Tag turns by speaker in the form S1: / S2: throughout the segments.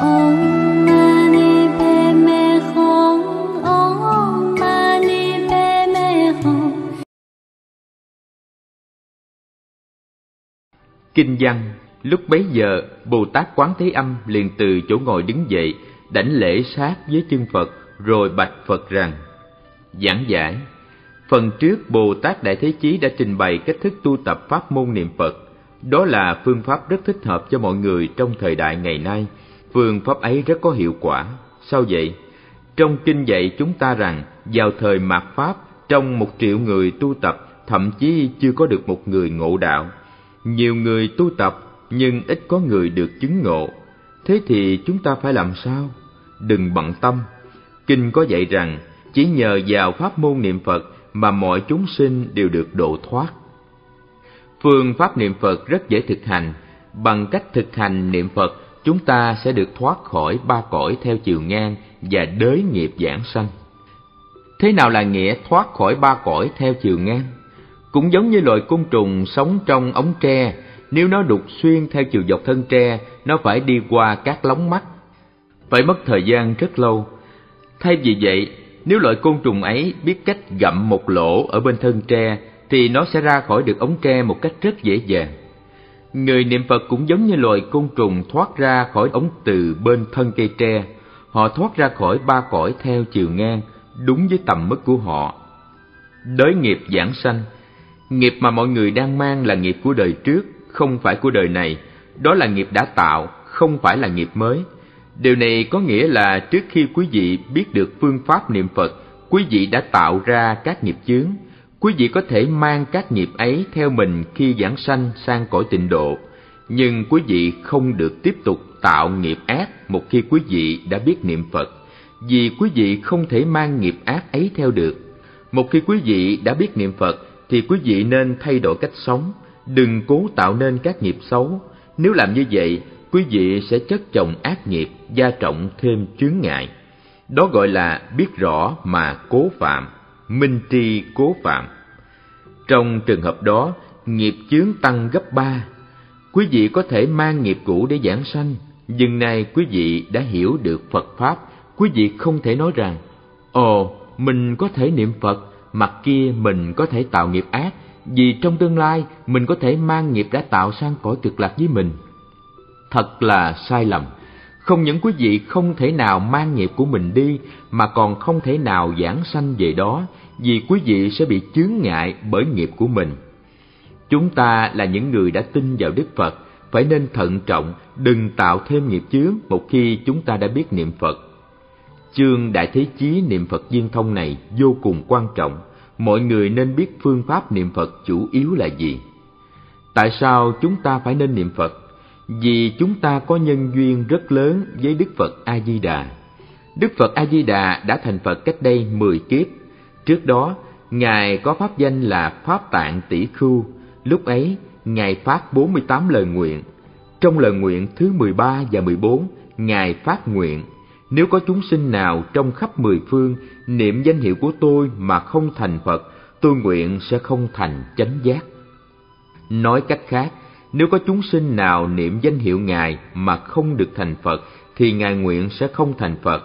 S1: Kinh văn Lúc bấy giờ, Bồ Tát Quán Thế Âm liền từ chỗ ngồi đứng dậy, đảnh lễ sát với chân Phật, rồi bạch Phật rằng: Giảng giải Phần trước Bồ Tát Đại Thế Chí đã trình bày cách thức tu tập pháp môn niệm Phật. Đó là phương pháp rất thích hợp cho mọi người trong thời đại ngày nay. Phương pháp ấy rất có hiệu quả. Sao vậy? Trong kinh dạy chúng ta rằng, vào thời mạt Pháp, trong một triệu người tu tập, thậm chí chưa có được một người ngộ đạo. Nhiều người tu tập, nhưng ít có người được chứng ngộ. Thế thì chúng ta phải làm sao? Đừng bận tâm. Kinh có dạy rằng, chỉ nhờ vào pháp môn niệm Phật mà mọi chúng sinh đều được độ thoát. Phương pháp niệm Phật rất dễ thực hành, bằng cách thực hành niệm Phật, chúng ta sẽ được thoát khỏi ba cõi theo chiều ngang và đới nghiệp giảng sanh. Thế nào là nghĩa thoát khỏi ba cõi theo chiều ngang? Cũng giống như loài côn trùng sống trong ống tre, nếu nó đục xuyên theo chiều dọc thân tre, nó phải đi qua các lóng mắt. Phải mất thời gian rất lâu. Thay vì vậy, nếu loại côn trùng ấy biết cách gặm một lỗ ở bên thân tre, thì nó sẽ ra khỏi được ống tre một cách rất dễ dàng. Người niệm Phật cũng giống như loài côn trùng thoát ra khỏi ống từ bên thân cây tre. Họ thoát ra khỏi ba cõi theo chiều ngang, đúng với tầm mức của họ. Đới nghiệp giảng sanh Nghiệp mà mọi người đang mang là nghiệp của đời trước, không phải của đời này. Đó là nghiệp đã tạo, không phải là nghiệp mới. Điều này có nghĩa là trước khi quý vị biết được phương pháp niệm Phật, quý vị đã tạo ra các nghiệp chướng. Quý vị có thể mang các nghiệp ấy theo mình khi giảng sanh sang cõi tịnh độ, nhưng quý vị không được tiếp tục tạo nghiệp ác một khi quý vị đã biết niệm Phật, vì quý vị không thể mang nghiệp ác ấy theo được. Một khi quý vị đã biết niệm Phật thì quý vị nên thay đổi cách sống, đừng cố tạo nên các nghiệp xấu. Nếu làm như vậy, quý vị sẽ chất chồng ác nghiệp, gia trọng thêm chướng ngại. Đó gọi là biết rõ mà cố phạm, minh tri cố phạm. Trong trường hợp đó, nghiệp chướng tăng gấp ba. Quý vị có thể mang nghiệp cũ để giảng sanh, nhưng nay quý vị đã hiểu được Phật Pháp, quý vị không thể nói rằng, Ồ, mình có thể niệm Phật, mặt kia mình có thể tạo nghiệp ác, vì trong tương lai mình có thể mang nghiệp đã tạo sang cõi cực lạc với mình. Thật là sai lầm. Không những quý vị không thể nào mang nghiệp của mình đi, mà còn không thể nào giảng sanh về đó, vì quý vị sẽ bị chướng ngại bởi nghiệp của mình. Chúng ta là những người đã tin vào Đức Phật, phải nên thận trọng, đừng tạo thêm nghiệp chướng một khi chúng ta đã biết niệm Phật. Chương Đại Thế Chí niệm Phật viên thông này vô cùng quan trọng, mọi người nên biết phương pháp niệm Phật chủ yếu là gì. Tại sao chúng ta phải nên niệm Phật? Vì chúng ta có nhân duyên rất lớn với Đức Phật A Di Đà. Đức Phật A Di Đà đã thành Phật cách đây 10 kiếp. Trước đó, Ngài có pháp danh là Pháp Tạng Tỷ Khưu. Lúc ấy, Ngài phát 48 lời nguyện. Trong lời nguyện thứ 13 và 14, Ngài phát nguyện nếu có chúng sinh nào trong khắp mười phương niệm danh hiệu của tôi mà không thành Phật, tôi nguyện sẽ không thành chánh giác. Nói cách khác, nếu có chúng sinh nào niệm danh hiệu Ngài mà không được thành Phật, thì Ngài nguyện sẽ không thành Phật.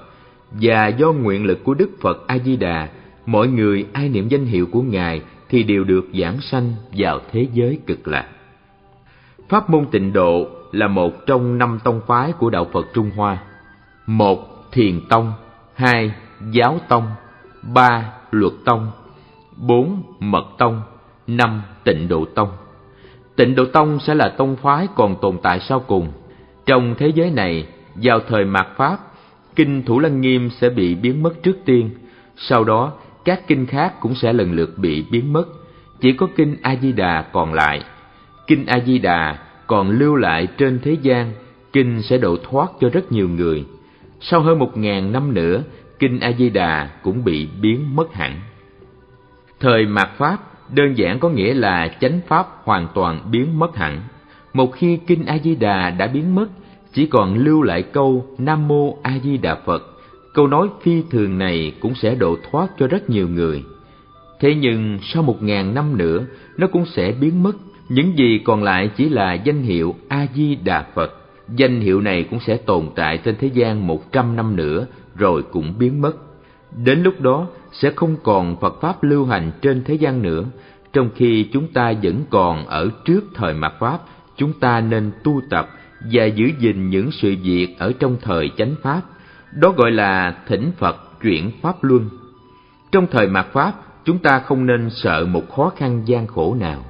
S1: Và do nguyện lực của Đức Phật A-di-đà, mọi người ai niệm danh hiệu của Ngài thì đều được giảng sanh vào thế giới cực lạc. Pháp môn tịnh độ là một trong năm tông phái của Đạo Phật Trung Hoa. Một Thiền Tông hai Giáo Tông ba Luật Tông bốn Mật Tông năm Tịnh Độ Tông Tịnh Độ Tông sẽ là tông phái còn tồn tại sau cùng. Trong thế giới này, vào thời mạt Pháp, kinh Thủ Lăng Nghiêm sẽ bị biến mất trước tiên. Sau đó, các kinh khác cũng sẽ lần lượt bị biến mất. Chỉ có kinh A-di-đà còn lại. Kinh A-di-đà còn lưu lại trên thế gian, kinh sẽ độ thoát cho rất nhiều người. Sau hơn một ngàn năm nữa, kinh A-di-đà cũng bị biến mất hẳn. Thời mạt Pháp đơn giản có nghĩa là chánh pháp hoàn toàn biến mất hẳn. Một khi kinh A Di Đà đã biến mất, chỉ còn lưu lại câu Nam mô A Di Đà Phật. Câu nói phi thường này cũng sẽ độ thoát cho rất nhiều người. Thế nhưng sau một ngàn năm nữa, nó cũng sẽ biến mất. Những gì còn lại chỉ là danh hiệu A Di Đà Phật. danh hiệu này cũng sẽ tồn tại trên thế gian một trăm năm nữa rồi cũng biến mất. Đến lúc đó sẽ không còn Phật Pháp lưu hành trên thế gian nữa, trong khi chúng ta vẫn còn ở trước thời mạt Pháp, chúng ta nên tu tập và giữ gìn những sự việc ở trong thời chánh Pháp. Đó gọi là thỉnh Phật chuyển Pháp Luân. Trong thời mạt Pháp, chúng ta không nên sợ một khó khăn gian khổ nào.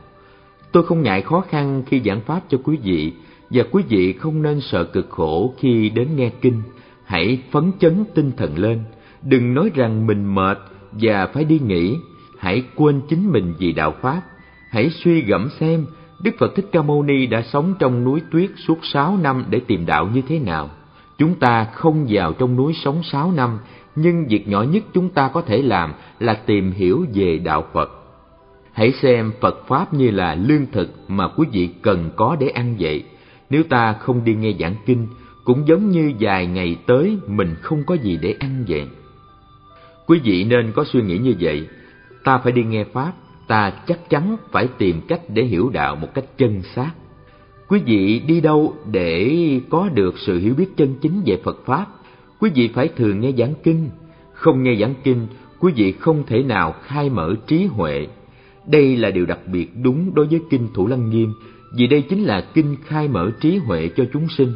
S1: Tôi không ngại khó khăn khi giảng Pháp cho quý vị, và quý vị không nên sợ cực khổ khi đến nghe kinh. Hãy phấn chấn tinh thần lên, đừng nói rằng mình mệt và phải đi nghỉ. Hãy quên chính mình vì đạo Pháp. Hãy suy gẫm xem Đức Phật Thích Ca Mâu Ni đã sống trong núi tuyết suốt sáu năm để tìm đạo như thế nào. Chúng ta không vào trong núi sống sáu năm, nhưng việc nhỏ nhất chúng ta có thể làm là tìm hiểu về đạo Phật. Hãy xem Phật Pháp như là lương thực mà quý vị cần có để ăn vậy. Nếu ta không đi nghe giảng kinh, cũng giống như vài ngày tới mình không có gì để ăn vậy. Quý vị nên có suy nghĩ như vậy, ta phải đi nghe Pháp, ta chắc chắn phải tìm cách để hiểu đạo một cách chân xác. Quý vị đi đâu để có được sự hiểu biết chân chính về Phật Pháp? Quý vị phải thường nghe giảng kinh. Không nghe giảng kinh, quý vị không thể nào khai mở trí huệ. Đây là điều đặc biệt đúng đối với kinh Thủ Lăng Nghiêm, vì đây chính là kinh khai mở trí huệ cho chúng sinh.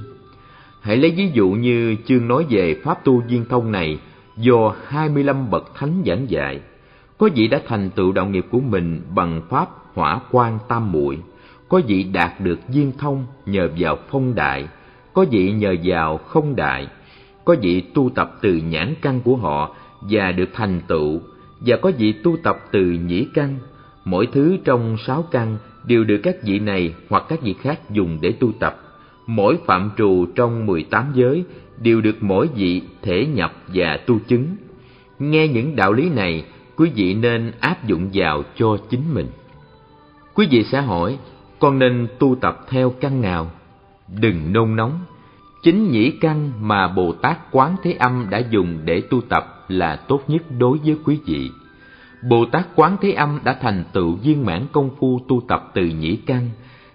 S1: Hãy lấy ví dụ như chương nói về Pháp tu viên thông này do 25 bậc thánh giảng dạy. Có vị đã thành tựu đạo nghiệp của mình bằng Pháp hỏa quan tam muội có vị đạt được viên thông nhờ vào phong đại, có vị nhờ vào không đại, có vị tu tập từ nhãn căn của họ và được thành tựu, và có vị tu tập từ nhĩ căn. Mỗi thứ trong sáu căn đều được các vị này hoặc các vị khác dùng để tu tập. Mỗi phạm trù trong mười tám giới đều được mỗi vị thể nhập và tu chứng. Nghe những đạo lý này, quý vị nên áp dụng vào cho chính mình. Quý vị sẽ hỏi, con nên tu tập theo căn nào? Đừng nôn nóng. Chính nhĩ căn mà Bồ Tát Quán Thế Âm đã dùng để tu tập là tốt nhất đối với quý vị. Bồ Tát Quán Thế Âm đã thành tựu viên mãn công phu tu tập từ nhĩ căn,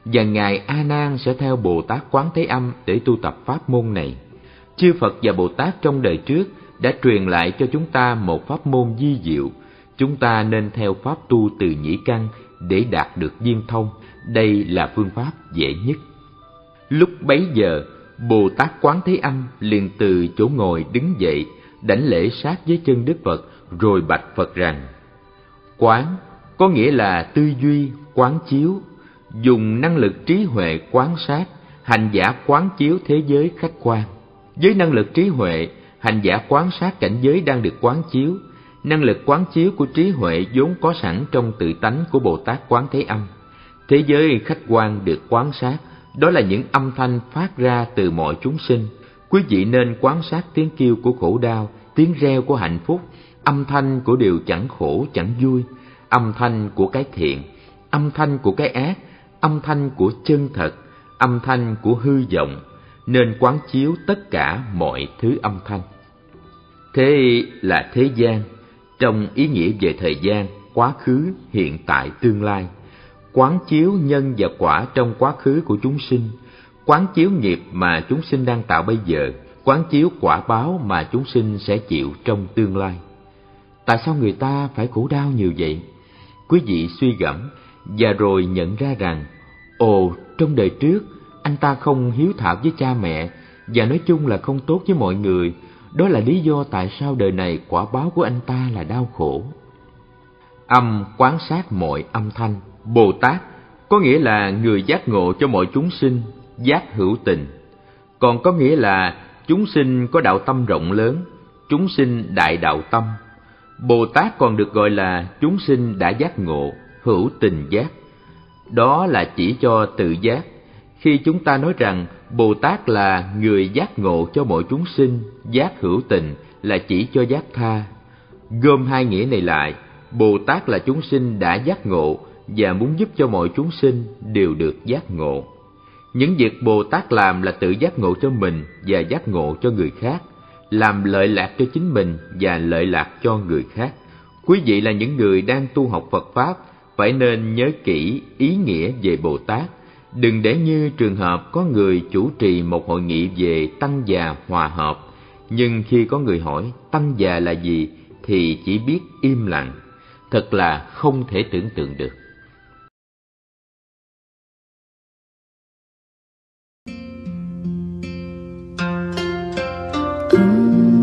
S1: và Ngài A Nan sẽ theo Bồ Tát Quán Thế Âm để tu tập pháp môn này. Chư Phật và Bồ Tát trong đời trước đã truyền lại cho chúng ta một pháp môn di diệu, chúng ta nên theo pháp tu từ nhĩ căn để đạt được viên thông đây là phương pháp dễ nhất. Lúc bấy giờ, Bồ Tát Quán Thế Âm liền từ chỗ ngồi đứng dậy, đảnh lễ sát với chân Đức Phật, rồi bạch Phật rằng, Quán có nghĩa là tư duy, quán chiếu, dùng năng lực trí huệ quán sát, hành giả quán chiếu thế giới khách quan. Với năng lực trí huệ, hành giả quán sát cảnh giới đang được quán chiếu, năng lực quán chiếu của trí huệ vốn có sẵn trong tự tánh của Bồ Tát Quán Thế Âm. Thế giới khách quan được quan sát, đó là những âm thanh phát ra từ mọi chúng sinh. Quý vị nên quán sát tiếng kêu của khổ đau, tiếng reo của hạnh phúc, âm thanh của điều chẳng khổ chẳng vui, âm thanh của cái thiện, âm thanh của cái ác, âm thanh của chân thật, âm thanh của hư vọng, nên quán chiếu tất cả mọi thứ âm thanh. Thế là thế gian, trong ý nghĩa về thời gian, quá khứ, hiện tại, tương lai – quán chiếu nhân và quả trong quá khứ của chúng sinh, quán chiếu nghiệp mà chúng sinh đang tạo bây giờ, quán chiếu quả báo mà chúng sinh sẽ chịu trong tương lai. Tại sao người ta phải khổ đau nhiều vậy? Quý vị suy gẫm và rồi nhận ra rằng, ồ, trong đời trước, anh ta không hiếu thảo với cha mẹ và nói chung là không tốt với mọi người. Đó là lý do tại sao đời này quả báo của anh ta là đau khổ. Âm quán sát mọi âm thanh Bồ Tát có nghĩa là người giác ngộ cho mọi chúng sinh, giác hữu tình. Còn có nghĩa là chúng sinh có đạo tâm rộng lớn, chúng sinh đại đạo tâm. Bồ Tát còn được gọi là chúng sinh đã giác ngộ, hữu tình giác. Đó là chỉ cho tự giác. Khi chúng ta nói rằng Bồ Tát là người giác ngộ cho mọi chúng sinh, giác hữu tình là chỉ cho giác tha. Gom hai nghĩa này lại, Bồ Tát là chúng sinh đã giác ngộ, và muốn giúp cho mọi chúng sinh đều được giác ngộ. Những việc Bồ Tát làm là tự giác ngộ cho mình và giác ngộ cho người khác, làm lợi lạc cho chính mình và lợi lạc cho người khác. Quý vị là những người đang tu học Phật Pháp, phải nên nhớ kỹ ý nghĩa về Bồ Tát. Đừng để như trường hợp có người chủ trì một hội nghị về tăng già hòa hợp, nhưng khi có người hỏi tăng già là gì thì chỉ biết im lặng, thật là không thể tưởng tượng được.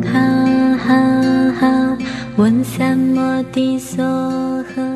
S2: ha ha ha, 问三摩地所呵。